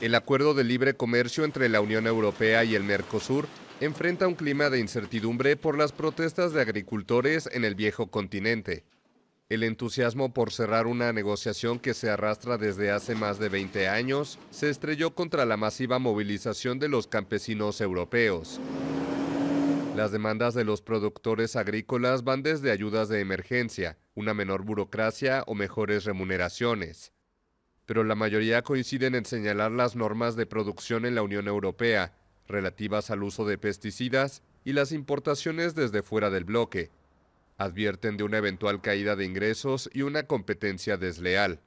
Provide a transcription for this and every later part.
El acuerdo de libre comercio entre la Unión Europea y el Mercosur enfrenta un clima de incertidumbre por las protestas de agricultores en el viejo continente. El entusiasmo por cerrar una negociación que se arrastra desde hace más de 20 años se estrelló contra la masiva movilización de los campesinos europeos. Las demandas de los productores agrícolas van desde ayudas de emergencia, una menor burocracia o mejores remuneraciones. Pero la mayoría coinciden en señalar las normas de producción en la Unión Europea, relativas al uso de pesticidas y las importaciones desde fuera del bloque, advierten de una eventual caída de ingresos y una competencia desleal.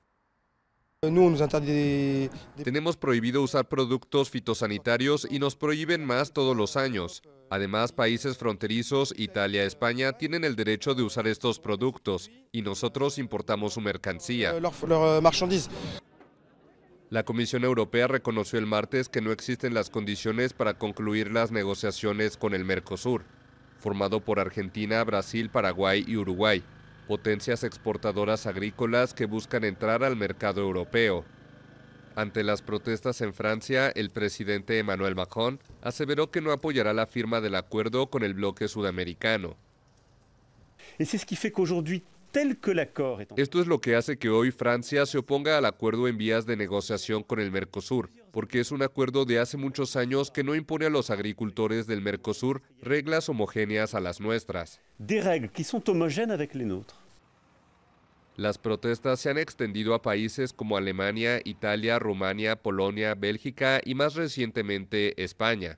Tenemos prohibido usar productos fitosanitarios y nos prohíben más todos los años. Además, países fronterizos, Italia, España, tienen el derecho de usar estos productos y nosotros importamos su mercancía. La Comisión Europea reconoció el martes que no existen las condiciones para concluir las negociaciones con el Mercosur formado por Argentina, Brasil, Paraguay y Uruguay, potencias exportadoras agrícolas que buscan entrar al mercado europeo. Ante las protestas en Francia, el presidente Emmanuel Macron aseveró que no apoyará la firma del acuerdo con el bloque sudamericano. Esto es lo que hace que hoy Francia se oponga al acuerdo en vías de negociación con el Mercosur, porque es un acuerdo de hace muchos años que no impone a los agricultores del Mercosur reglas homogéneas a las nuestras. Las protestas se han extendido a países como Alemania, Italia, Rumania, Polonia, Bélgica y más recientemente España.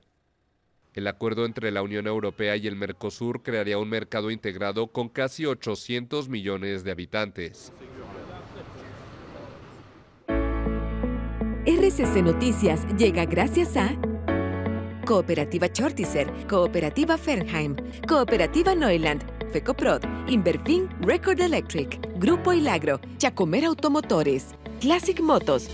El acuerdo entre la Unión Europea y el Mercosur crearía un mercado integrado con casi 800 millones de habitantes. RCC Noticias llega gracias a Cooperativa Chortizer, Cooperativa Fernheim, Cooperativa Neuland, FECOPROD, Inverfin Record Electric, Grupo Ilagro, Chacomer Automotores, Classic Motos,